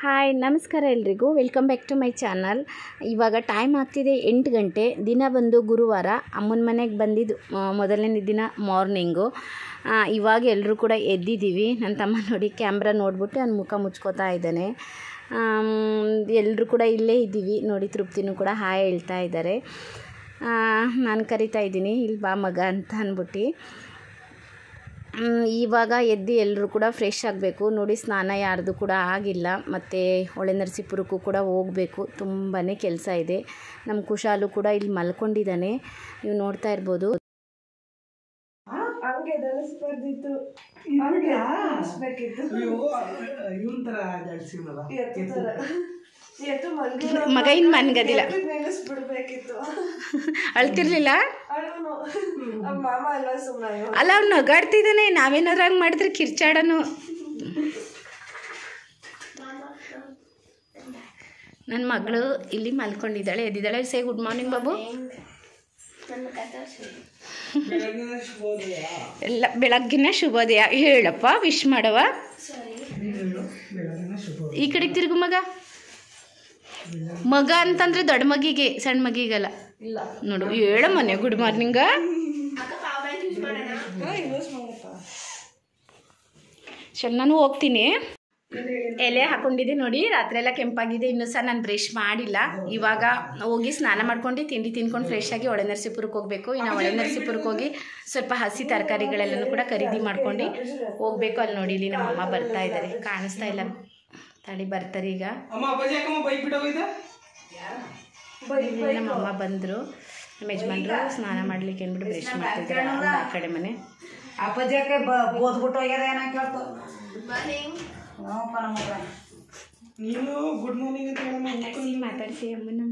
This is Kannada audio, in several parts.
ಹಾಯ್ ನಮಸ್ಕಾರ ಎಲ್ರಿಗೂ. Welcome back to my channel ಇವಾಗ ಟೈಮ್ ಆಗ್ತಿದೆ ಎಂಟು ಗಂಟೆ. ದಿನ ಬಂದು ಗುರುವಾರ. ಅಮ್ಮನ ಮನೆಗೆ ಬಂದಿದ್ದು ಮೊದಲನೇ ದಿನ ಮಾರ್ನಿಂಗು ಇವಾಗ ಎಲ್ಲರೂ ಕೂಡ ಎದ್ದಿದ್ದೀವಿ. ನನ್ನ ತಮ್ಮ ನೋಡಿ ಕ್ಯಾಮ್ರಾ ನೋಡ್ಬಿಟ್ಟು ನನ್ನ ಮುಖ ಮುಚ್ಕೋತಾ ಇದ್ದಾನೆ. ಎಲ್ಲರೂ ಕೂಡ ಇಲ್ಲೇ ಇದ್ದೀವಿ. ನೋಡಿ, ತೃಪ್ತಿನೂ ಕೂಡ ಹಾಯ್ ಹೇಳ್ತಾ ಇದ್ದಾರೆ. ನಾನು ಕರಿತಾ ಇದ್ದೀನಿ. ಇಲ್ಲಿ ಬಾ ಮಗ ಅಂತ ಅಂದ್ಬಿಟ್ಟು ಇವಾಗ ಎದ್ದು ಎಲ್ಲರೂ ಕೂಡ ಫ್ರೆಶ್ ಆಗಬೇಕು. ನೋಡಿ ಸ್ನಾನ ಯಾರ್ದು ಕೂಡ ಆಗಿಲ್ಲ. ಮತ್ತು ಹೊಳೆ ನರಸೀಪುರಕ್ಕೂ ಕೂಡ ಹೋಗಬೇಕು. ತುಂಬಾ ಕೆಲಸ ಇದೆ. ನಮ್ಮ ಕುಶಾಲು ಕೂಡ ಇಲ್ಲಿ ಮಲ್ಕೊಂಡಿದ್ದಾನೆ. ನೀವು ನೋಡ್ತಾ ಇರ್ಬೋದು. ಇವನ್ ತರ ಮಗ ಇನ್ನು ಮನ್ಗದಿಲ್ಲ. ಅಳ್ತಿರ್ಲಿಲ್ಲ? ಮಾಮ ಅಲ್ಲ ಅವ್ನು ನಗಾಡ್ತಿದ್ದಾನೆ ನಾವೇನಾದ್ರೂ ಹಂಗೆ ಮಾಡಿದ್ರೆ ಕಿರ್ಚಾಡನು. ನನ್ನ ಮಗಳು ಇಲ್ಲಿ ಮಲ್ಕೊಂಡಿದ್ದಾಳೆ. ಎದ್ದಿದ್ದಾಳೆ ಸೇ ಗುಡ್ ಮಾರ್ನಿಂಗ್ ಬಾಬು. ಎಲ್ಲ ಬೆಳಗ್ಗಿನ ಶುಭೋದಯ. ಹೇಳಪ್ಪ ವಿಶ್ ಮಾಡವ ಈ ಕಡೆಗೆ ತಿರುಗು ಮಗ. ಮಗ ಅಂತಂದ್ರೆ ದೊಡ್ಡ ಮಗಿಗೆ ಸಣ್ಣ ಮಗಿಗಲ್ಲ. ನೋಡು ಹೇಳ ಮನೆ ಗುಡ್ ಮಾರ್ನಿಂಗ. ಚಲ್ ನಾನು ಹೋಗ್ತೀನಿ. ಎಲೆ ಹಾಕೊಂಡಿದ್ದೆ ನೋಡಿ ರಾತ್ರಿ ಎಲ್ಲ ಕೆಂಪಾಗಿದೆ ಇನ್ನೂ ಸಹ ನಾನು ಬ್ರಷ್ ಮಾಡಿಲ್ಲ. ಇವಾಗ ಹೋಗಿ ಸ್ನಾನ ಮಾಡ್ಕೊಂಡು ತಿಂಡಿ ತಿನ್ಕೊಂಡು ಫ್ರೆಶ್ ಆಗಿ ಒಳೆ ನರಸೀಪುರಕ್ಕೆ ಹೋಗಬೇಕು. ಇನ್ನು ಒಳೆ ನರಸೀಪುರಕ್ಕೆ ಹೋಗಿ ಸ್ವಲ್ಪ ಹಸಿ ತರಕಾರಿಗಳೆಲ್ಲನೂ ಕೂಡ ಖರೀದಿ ಮಾಡ್ಕೊಂಡು ಹೋಗ್ಬೇಕು. ಅಲ್ಲಿ ನೋಡಿ ಇಲ್ಲಿ ನಮ್ಮ ಅಮ್ಮ ಬರ್ತಾ ಇದ್ದಾರೆ. ಕಾಣಿಸ್ತಾ ಇಲ್ಲ. ತಡಿ ಬರ್ತಾರೆ ಈಗ. ಅಮ್ಮ ಅಪ್ಪಾಜಿ ಯಾಕಮ್ಮ ಬೈಕ್ ಬಿಟ್ಟೋಗಿದೆ ಇಲ್ಲಿ ನಮ್ಮ ಅಮ್ಮ ಬಂದರು. ನಮ್ಮ ಯಜಮಾನ್ರು ಸ್ನಾನ ಮಾಡ್ಲಿಕ್ಕೆ ಏನ್ಬಿಟ್ಟು ಬ್ರಷ್ ಮಾಡ್ತಿದ್ರು ಆ ಕಡೆ ಮನೆ. ಅಪ್ಪಾಜಿಯಕ್ಕೆ ಬೋದ್ಬಿಟ್ಟು ಹೋಗ್ಯದ ಏನ ಕೇಳ್ತು? ನೀನು ಗುಡ್ ಮಾರ್ನಿಂಗ್ ಅಂತ ಮಾತಾಡಿಸಿ ಮಾತಾಡಿಸಿ ಅಮ್ಮನ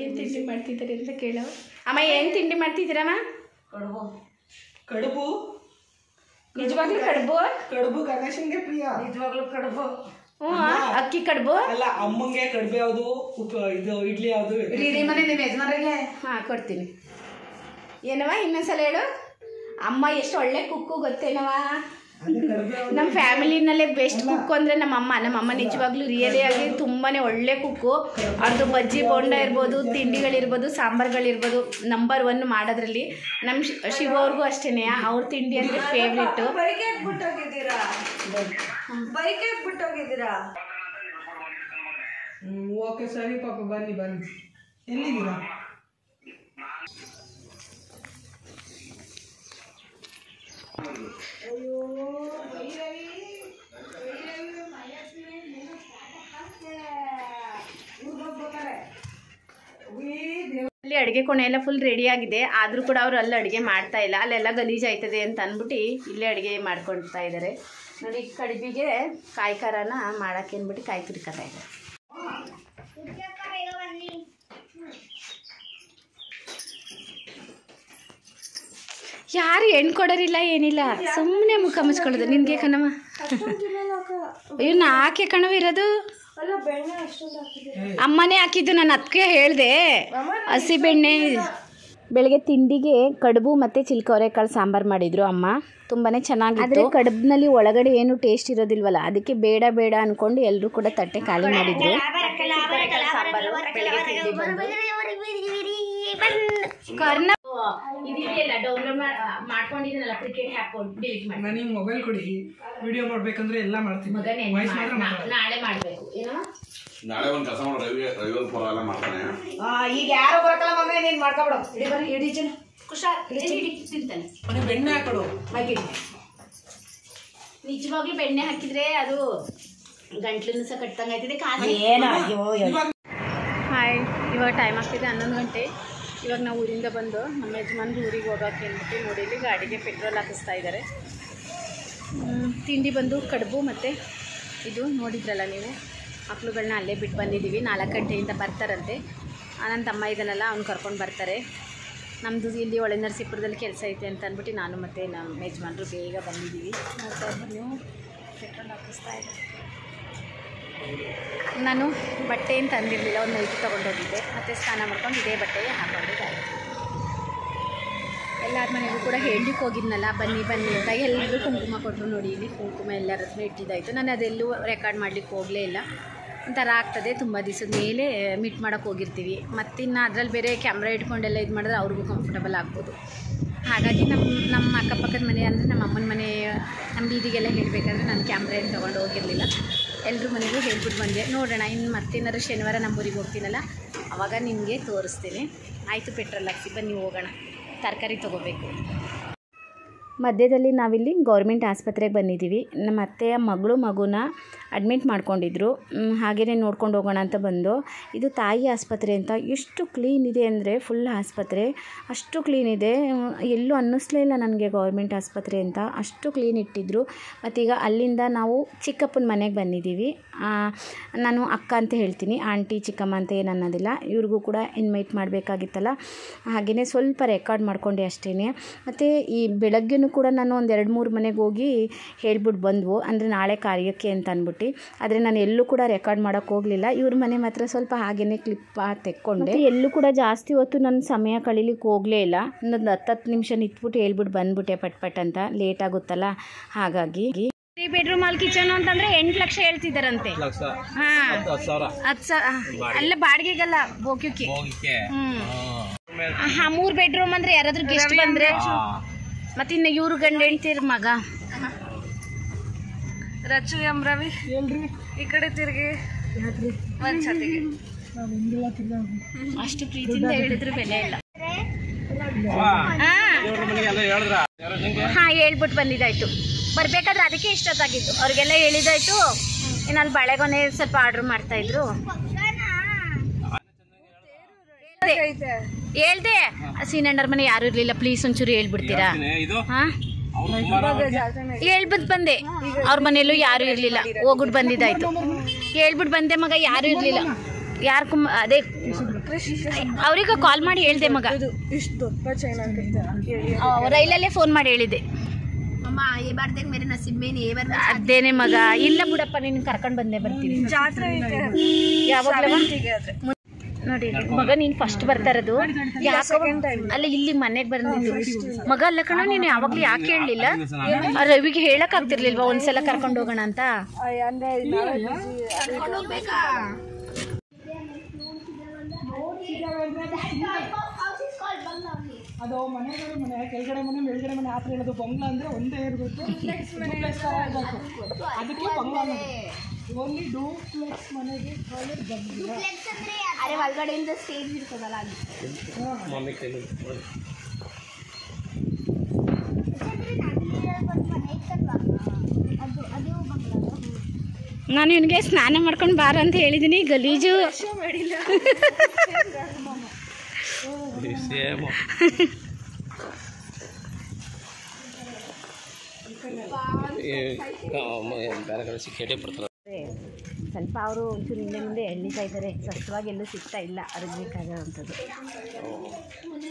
ಏನು ತಿಂಡಿ ಮಾಡ್ತಿದ್ದಾರೆ ಅಂತ ಕೇಳೋ. ಅಮ್ಮ ಏನು ತಿಂಡಿ ಮಾಡ್ತಿದ್ದೀರಮ್ಮ? ಕಡುಬು. ಕಡುಬು? ನಿಜವಾಗ್ಲೂ ಕಡುಬು ಕಡುಬು? ಗಣೇಶನ್ಗೆ ಪ್ರಿಯ. ನಿಜವಾಗ್ಲೂ ಕಡುಬು. ಹ್ಞೂ ಅಕ್ಕಿ ಕಡುಬು? ಅಲ್ಲ ಅಮ್ಮಂಗೆ ಕಡುಬು ಯಾವುದು? ಇದು ಇಡ್ಲಿ ಯಾವುದು? ಇಡೀ ಮನೆ ನಿಮ್ಮ ಯಜಮಾನ್ರಿಗೆ? ಹಾ ಕೊಡ್ತೀನಿ. ಏನವ ಇನ್ನೊಂದ್ಸಲ ಹೇಳು. ಅಮ್ಮ ಎಷ್ಟು ಒಳ್ಳೆ ಕುಕ್ಕು ಗೊತ್ತೇನವ? ನಮ್ಮ ಫ್ಯಾಮಿಲಿನಲ್ಲೇ ಬೆಸ್ಟ್ ಕುಕ್ ಅಂದರೆ ನಮ್ಮ ಅಮ್ಮ. ನಮ್ಮ ಅಮ್ಮ ನಿಜವಾಗ್ಲೂ ರಿಯಲಿ ಆಗಿ ತುಂಬಾ ಒಳ್ಳೆ ಕುಕ್ಕು. ಅವ್ರದ್ದು ಬಜ್ಜಿ ಬೋಂಡ ಇರ್ಬೋದು ತಿಂಡಿಗಳಿರ್ಬೋದು ಸಾಂಬಾರುಗಳಿರ್ಬೋದು ನಂಬರ್ ಒನ್ ಮಾಡೋದ್ರಲ್ಲಿ. ನಮ್ಮ ಶಿ- ಶಿವ ಅವ್ರಿಗೂ ಅಷ್ಟೇ ಅವ್ರ ತಿಂಡಿ ಅಂದರೆ ಫೇವ್ರೇಟು ಓಕೆ ಸರಿ ಪಾಪ ಬನ್ನಿ ಬನ್ನಿ. ಎಲ್ಲಿದ್ದೀರಾ? ಅಲ್ಲಿ ಅಡುಗೆ ಕೋಣೆ ಎಲ್ಲ ಫುಲ್ ರೆಡಿ ಆಗಿದೆ. ಆದರೂ ಕೂಡ ಅವರು ಅಲ್ಲಿ ಅಡುಗೆ ಮಾಡ್ತಾ ಇಲ್ಲ. ಅಲ್ಲೆಲ್ಲ ಗಲೀಜು ಆಯ್ತದೆ ಅಂತ ಅಂದ್ಬಿಟ್ಟು ಇಲ್ಲೇ ಅಡುಗೆ ಮಾಡ್ಕೊಳ್ತಾ ಇದ್ದಾರೆ. ನೋಡಿ, ಕಡಿಬಿಗೆ ಕಾಯಿ ಖಾರನ ಮಾಡೋಕ್ಕೆ ಅಂದ್ಬಿಟ್ಟು ಕಾಯಿ ತುರ್ಕೊತಾ ಇದ್ದಾರೆ. ಯಾರು ಹೆಣ್ಣು ಕೊಡೋರಿಲ್ಲ ಏನಿಲ್ಲ. ಸುಮ್ಮನೆ ಮುಖ ಮುಚ್ಕೊಳ್ಳೋದು. ನಿನ್ಗೆ ಕಣಮ್ಮ? ಅಯ್ಯೋ ಹಾಕಿ ಕಣವ ಇರೋದು? ಅಲ್ಲ ಬೆಣ್ಣೆ ಅಷ್ಟೊಂದು ಹಾಕಿದ್ದೀರಾ ಅಮ್ಮನೇ ಹಾಕಿದ್ದು ನಾನು ಅದಕ್ಕೆ ಹೇಳಿದೆ. ಹಸಿ ಬೆಣ್ಣೆ. ಬೆಳಗ್ಗೆ ತಿಂಡಿಗೆ ಕಡುಬು ಮತ್ತು ಚಿಲ್ಕವರೆಕಾಳು ಸಾಂಬಾರು ಮಾಡಿದ್ರು ಅಮ್ಮ. ತುಂಬಾ ಚೆನ್ನಾಗಿತ್ತು. ಕಡುಬಿನಲ್ಲಿ ಒಳಗಡೆ ಏನು ಟೇಸ್ಟ್ ಇರೋದಿಲ್ವಲ್ಲ ಅದಕ್ಕೆ ಬೇಡ ಬೇಡ ಅನ್ಕೊಂಡು ಎಲ್ಲರೂ ಕೂಡ ತಟ್ಟೆ ಖಾಲಿ ಮಾಡಿದ್ರು. ಕರ್ನ ಇದೆಯಲ್ಲ ಡೌನ್ಲೋಡ್ ಮಾಡ್ಕೊಂಡಿದ್ದೀನಲ್ಲ ಕ್ರಿಕೆಟ್ ಹಾಕೊಂಡು ಡಿಲೀಟ್ ಮಾಡಿ. ನನಗೆ ಮೊಬೈಲ್ ಕೊಡಿ. ವಿಡಿಯೋ ಮಾಡ್ಬೇಕಂದ್ರೆ ಎಲ್ಲ ಮಾಡ್ತೀನಿ. ಮಗನೇ ವಾಯ್ಸ್ ಮಾತ್ರ ನಾಳೆ ಮಾಡಬೇಕು. ಏನೋ? ನಾಳೆ ಒಂದು ಕೆಲಸ ಮಾಡೋ ರವಿ ರವಿವಾರ ಪರ ಎಲ್ಲ ಮಾಡ್ತಾನೆ. ಆ, ಈಗ ಯಾರು ಬರಕಲ್ಲ ಮಗ ನೀನ್ ಮಾಡ್ಕೊಬಿಡು. ಇಡಿ ಬರ್ರಿ ಇಡಿ ಜನ ಕುಶಾಲ್ ಇಡಿ ತಿಂತಾನೆ. ಅವನಿಗೆ ಬೆಣ್ಣೆ ಹಾಕೊಡು. ಹಾಕಿಡಿ ನಿಜವಾಗ್ಲೂ ಬೆಣ್ಣೆ ಹಾಕಿದ್ರೆ ಅದು ಗಂಟ್ಲನ್ನು ಸಹ ಕಟ್ಟಂಗೆ ಆಯ್ತದೆ ಕಾಸು ಏನ ಹಾಯ್ ಇವಾಗ ಟೈಮ್ ಆಗ್ತಿದೆ ಹನ್ನೊಂದು ಗಂಟೆ. ಇವಾಗ ನಾವು ಊರಿಂದ ಬಂದು ನಮ್ಮ ಯಜಮಾನ್ರು ಊರಿಗೆ ಹೋಗೋಕೆ ಅಂದ್ಬಿಟ್ಟು ನೋಡಿ, ಇಲ್ಲಿ ಗಾಡಿಗೆ ಪೆಟ್ರೋಲ್ ಹಾಕಿಸ್ತಾ ಇದ್ದಾರೆ. ತಿಂಡಿ ಬಂದು ಕಡುಬು ಮತ್ತು ಇದು ನೋಡಿದ್ರಲ್ಲ ನೀವು? ಮಕ್ಳುಗಳನ್ನ ಅಲ್ಲೇ ಬಿಟ್ಟು ಬಂದಿದ್ದೀವಿ. ನಾಲ್ಕು ಗಂಟೆಯಿಂದ ಬರ್ತಾರಂತೆ. ನನ್ನ ತಮ್ಮ ಇದನ್ನೆಲ್ಲ ಅವ್ನು ಕರ್ಕೊಂಡು ಬರ್ತಾರೆ. ನಮ್ಮದು ಇಲ್ಲಿ ಒಳೆ ನರಸೀಪುರದಲ್ಲಿ ಕೆಲಸ ಐತೆ ಅಂತ ಅಂದ್ಬಿಟ್ಟು ನಾನು ಮತ್ತು ನಮ್ಮ ಯಜಮಾನ್ರು ಬೇಗ ಬಂದಿದ್ದೀವಿ. ನೋಡ್ತಾ ನೀವು? ಪೆಟ್ರೋಲ್ ಹಾಕಿಸ್ತಾ ಇದ್ದಾರೆ. ನಾನು ಬಟ್ಟೆ ಏನು ತಂದಿರಲಿಲ್ಲ, ಒಂದು ನೈಟಿ ತೊಗೊಂಡೋಗಿದ್ದೆ. ಮತ್ತು ಸ್ನಾನ ಮಾಡ್ಕೊಂಡು ಇದೇ ಬಟ್ಟೆ ಹಾಕೊಂಡಿದ್ದೆ ಎಲ್ಲರ ಮನೆಗೂ ಕೂಡ ಹೇಳಲಿಕ್ಕೆ ಹೋಗಿದ್ನಲ್ಲ, ಬನ್ನಿ ಬನ್ನಿ ಅಂತ. ಎಲ್ಲರೂ ಕುಂಕುಮ ಕೊಟ್ಟರು ನೋಡಿ, ಇಲ್ಲಿ ಕುಂಕುಮ ಎಲ್ಲರ ಹತ್ರ ಇಟ್ಟಿದ್ದಾಯಿತು. ನಾನು ಅದೆಲ್ಲೂ ರೆಕಾರ್ಡ್ ಮಾಡಲಿಕ್ಕೆ ಹೋಗಲೇ ಇಲ್ಲ. ಒಂಥರ ಆಗ್ತದೆ ತುಂಬ ದಿವಸದ ಮೇಲೆ ಮೀಟ್ ಮಾಡೋಕ್ಕೆ ಹೋಗಿರ್ತೀವಿ. ಮತ್ತಿನ್ನು ಅದರಲ್ಲಿ ಬೇರೆ ಕ್ಯಾಮ್ರಾ ಇಟ್ಕೊಂಡೆಲ್ಲ ಇದು ಮಾಡಿದ್ರೆ ಅವ್ರಿಗೂ ಕಂಫರ್ಟಬಲ್ ಆಗ್ಬೋದು. ಹಾಗಾಗಿ ನಮ್ಮ ನಮ್ಮ ಅಕ್ಕಪಕ್ಕದ ಮನೆ ಅಂದರೆ ನಮ್ಮ ಅಮ್ಮನ ಮನೆ, ನಮ್ಮ ಬೀದಿಗೆಲ್ಲ ಹೇಳಬೇಕಂದ್ರೆ ನಾನು ಕ್ಯಾಮ್ರಾ ಏನು ತೊಗೊಂಡು ಹೋಗಿರಲಿಲ್ಲ. ಎಲ್ಲರ ಮನೆಗೂ ಹೇಳ್ಬಿಟ್ಟು ಬಂದೆ. ನೋಡೋಣ, ಇನ್ನು ಮತ್ತೇನಾದ್ರು ಶನಿವಾರ ನಮ್ಮೂರಿಗೆ ಹೋಗ್ತೀನಲ್ಲ ಆವಾಗ ನಿಮಗೆ ತೋರಿಸ್ತೀನಿ. ಆಯಿತು ಪೆಟ್ರೋಲ್ ಹಾಕ್ಸಿ ಬನ್ನಿ ಹೋಗೋಣ. ತರಕಾರಿ ತೊಗೋಬೇಕು. ಮಧ್ಯದಲ್ಲಿ ನಾವಿಲ್ಲಿ ಗೌರ್ಮೆಂಟ್ ಆಸ್ಪತ್ರೆಗೆ ಬಂದಿದ್ದೀವಿ. ನಮ್ಮ ಅತ್ತೆಯ ಮಗಳು ಮಗುನ ಅಡ್ಮಿಟ್ ಮಾಡ್ಕೊಂಡಿದ್ರು. ಹಾಗೆಯೇ ನೋಡ್ಕೊಂಡು ಹೋಗೋಣ ಅಂತ ಬಂದು. ಇದು ತಾಯಿ ಆಸ್ಪತ್ರೆ ಅಂತ. ಎಷ್ಟು ಕ್ಲೀನ್ ಇದೆ ಅಂದರೆ ಫುಲ್ ಆಸ್ಪತ್ರೆ. ಅಷ್ಟು ಕ್ಲೀನ್ ಇದೆ. ಎಲ್ಲೂ ಅನ್ನಿಸ್ಲೇ ಇಲ್ಲ ನನಗೆ ಗೌರ್ಮೆಂಟ್ ಆಸ್ಪತ್ರೆ ಅಂತ. ಅಷ್ಟು ಕ್ಲೀನ್ ಇಟ್ಟಿದ್ರು. ಮತ್ತೀಗ ಅಲ್ಲಿಂದ ನಾವು ಚಿಕ್ಕಪ್ಪನ ಮನೆಗೆ ಬಂದಿದ್ದೀವಿ ನಾನು ಅಕ್ಕ ಅಂತ ಹೇಳ್ತೀನಿ. ಆಂಟಿ, ಚಿಕ್ಕಮ್ಮ ಅಂತ ಏನು ಅನ್ನೋದಿಲ್ಲ. ಇವ್ರಿಗೂ ಕೂಡ ಇನ್ವೈಟ್ ಮಾಡಬೇಕಾಗಿತ್ತಲ್ಲ. ಹಾಗೆಯೇ ಸ್ವಲ್ಪ ರೆಕಾರ್ಡ್ ಮಾಡ್ಕೊಂಡೆ ಅಷ್ಟೇ ಮತ್ತು ಈ ಬೆಳಗ್ಗೆನೂ ಕೂಡ ನಾನು ಒಂದು ಎರಡು ಮೂರು ಮನೆಗೆ ಹೋಗಿ ಹೇಳ್ಬಿಟ್ಟು ಬಂದ್ವು. ಅಂದರೆ ನಾಳೆ ಕಾರ್ಯಕ್ಕೆ ಅಂತ ಅಂದ್ಬಿಟ್ಟು ಆದರೆ ನಾನು ಎಲ್ಲೂ ಕೂಡ ರೆಕಾರ್ಡ್ ಮಾಡೋಕ್ಕೆ ಹೋಗಲಿಲ್ಲ. ಇವ್ರ ಮನೆ ಮಾತ್ರ ಸ್ವಲ್ಪ ಹಾಗೇ ಕ್ಲಿಪ್ ತೆಕ್ಕೊಂಡೆ. ಎಲ್ಲೂ ಕೂಡ ಜಾಸ್ತಿ ಹೊತ್ತು ನನ್ನ ಸಮಯ ಕಳೀಲಿಕ್ಕೆ ಹೋಗಲೇ ಇಲ್ಲ. ಒಂದು ಹತ್ತತ್ತು ನಿಮಿಷ ನಿಂತ್ಬಿಟ್ಟು ಹೇಳ್ಬಿಟ್ಟು ಬಂದ್ಬಿಟ್ಟೆ ಪಟ್ ಪಟ್ ಅಂತ. ಲೇಟ್ ಆಗುತ್ತಲ್ಲ? ಹಾಗಾಗಿ. ತ್ರೀ ಬೆಡ್ರೂಮ್ ಅಲ್ಲಿ ಕಿಚನ್ ಅಂತಂದ್ರೆ ಎಂಟು ಲಕ್ಷ ಹೇಳ್ತಿದ್ದಾರಂತೆ. ಅಲ್ಲ ಬಾಡಿಗೆಗಲ್ಲ ಬೋಕ್ಯುಕ್ಕೆ ಹೋಗಿಕ್ಕೆ ಹಾ. ಮೂರ್ ಬೆಡ್ರೂಮ್ ಅಂದ್ರೆ ಯಾರಾದ್ರೂ ಗೆಸ್ಟ್ ಬಂದ್ರೆ. ಮತ್ತಿನ್ನ ಇನ್ನು ಇವ್ರು ಗಂಡ ಹೆಂಡ್ತಿರ್ ಮಗ. ರಚು ಎಂ ರವಿ. ಈ ಕಡೆ ತಿರುಗಿ ಒಂದ್ ಸತಿಗೆ. ಅಷ್ಟು ಪ್ರೀತಿಯಿಂದ ಹೇಳಿದ್ರು ಬೆಲೆ ಇಲ್ಲ. ಎಲ್ಲ ಹೇಳಿದ್ರ? ಹಾ ಹೇಳ್ಬಿಟ್ಟು ಬಂದಿದ್ದಾಯ್ತು. ಬರ್ಬೇಕಾದ್ರೆ ಅದಕ್ಕೆ ಇಷ್ಟೊತ್ತಾಗಿತ್ತು. ಅವ್ರಿಗೆಲ್ಲ ಹೇಳಿದಾಯ್ತು. ನಾನು ಬಳೆಗೊನೆ ಸ್ವಲ್ಪ ಆರ್ಡರ್ ಮಾಡ್ತಾ ಇದ್ರು. ಹೇಳ್ದೆ. ಸೀನಣ್ಣರ ಮನೆ ಯಾರು ಇರ್ಲಿಲ್ಲ. ಪ್ಲೀಸ್ ಒಂಚೂರು ಹೇಳ್ಬಿಡ್ತೀರಾ? ಇದು? ಹಾ? ಹೇಳ್ಬಿಟ್ಟು ಬಂದೆ. ಅವ್ರ ಮನೆಯಲ್ಲೂ ಯಾರು ಇರ್ಲಿಲ್ಲ. ಹೋಗ್ಬಿಟ್ಟು ಬಂದಿದ್ದಾಯ್ತು. ಹೇಳ್ಬಿಟ್ ಬಂದೆ ಮಗ ಯಾರು ಇರ್ಲಿಲ್ಲ. ಯಾರು ಕುಮ್ ಅದೇ ಅವ್ರಿಗೆ ಕಾಲ್ ಮಾಡಿ ಹೇಳ್ದೆ ಮಗ. ರೈಲಲ್ಲೇ ಫೋನ್ ಮಾಡಿ ಹೇಳಿದೆ ಅದೇನೆ ಮಗ. ಇಲ್ಲ ಬಿಡಪ್ಪ ನೀನು ಕರ್ಕೊಂಡು ಬಂದೆ ಬರ್ತೀನಿ. ನೋಡಿ ಮಗ ನೀನು ಫಸ್ಟ್ ಬರ್ತಾ ಇರೋದು. ಯಾಕೋ ಅಲ್ಲ ಇಲ್ಲಿ ಮನೆಗೆ ಬಂದಿದ್ದು. ಮಗ ಅಲ್ಲ ಕಣ ನೀನು ಯಾವಾಗಲೂ ಯಾಕೆ ಹೇಳಲಿಲ್ಲ ರವಿಗೆ ಹೇಳಕ್ ಆಗ್ತಿರ್ಲಿಲ್ವಾ ಒಂದ್ಸಲ ಕರ್ಕೊಂಡು ಹೋಗೋಣ ಅಂತ. ಅದು ಮನೆಗಳು ಮನೆ ಕೆಳಗಡೆ ಮನೆ ಮೇಲ್ಗಡೆ ಮನೆ ಆ ಥರ ಹೇಳೋದು ಬಂಗ್ಲಾ ಅಂದ್ರೆ ಒಂದೇ ಇರಬೇಕು. ಅದಕ್ಕೆ ಬಂಗ್ಲಾ ಓನ್ಲಿ ಡೂಪ್ಲೆಕ್ಸ್ ಮನೆಗೆ ಕಾಲೇಜ್ ಬಂಗ್ಲಾ ಅರೆ ಒಳಗಡೆಯಿಂದ ಸ್ಟೇಜ್ ಇರ್ತದಲ್ಲ ಅಲ್ಲಿ ಮಮ್ಮಿ ಕೈಲಿ ನಾನು ಇವನಿಗೆ ಸ್ನಾನ ಮಾಡ್ಕೊಂಡು ಬಾರ ಅಂತ ಹೇಳಿದ್ದೀನಿ ಗಲೀಜು ಸೇಮ್ ಬೇರೆ ಕಡೆ ಸಿಕ್ಕೇಟೇ ಬರ್ತಾರೆ ಸ್ವಲ್ಪ ಅವರು ಒಂಚೂರು ಹಿಂದೆ ಮುಂದೆ ಎಳಿತಾ ಇದ್ದಾರೆ. ಸಸ್ಯವಾಗಿ ಎಲ್ಲೂ ಸಿಗ್ತಾ ಇಲ್ಲ ಅವ್ರಿಗೆ ಬೇಕಾಗಿರೋವಂಥದ್ದು